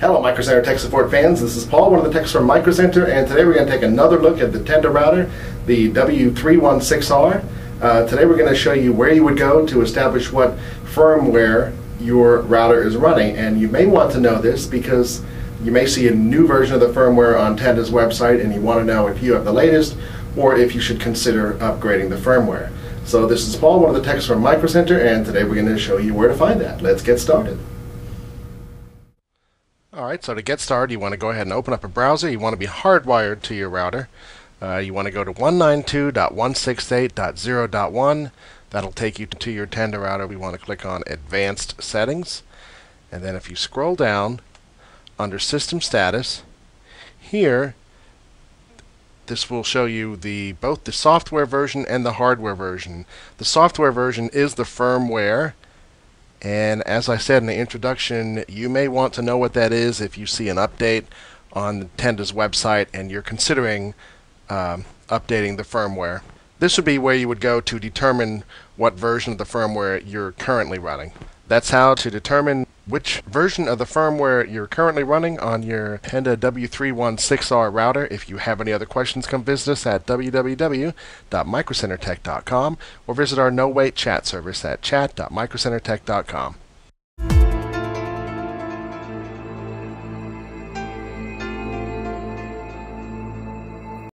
Micro Center Tech Support fans, this is Paul, one of the techs from Microcenter, and today we're going to take another look at the Tenda router, the W316R. Uh, today we're going to show you where you would go to establish what firmware your router is running, and you may want to know this because you may see a new version of the firmware on Tenda's website and you want to know if you have the latest or if you should consider upgrading the firmware. So this is Paul, one of the techs from Microcenter, and today we're going to show you where to find that. Let's get started. Alright, so to get started, you want to go ahead and open up a browser. You want to be hardwired to your router. Uh, you want to go to 192.168.0.1. That'll take you to your Tenda router. We want to click on Advanced Settings. And then if you scroll down under System Status, here this will show you the both the software version and the hardware version. The software version is the firmware and as I said in the introduction, you may want to know what that is if you see an update on Tenda's website and you're considering um, updating the firmware. This would be where you would go to determine what version of the firmware you're currently running. That's how to determine which version of the firmware you're currently running on your Tenda W316R router. If you have any other questions, come visit us at www.microcentertech.com or visit our no-wait chat service at chat.microcentertech.com.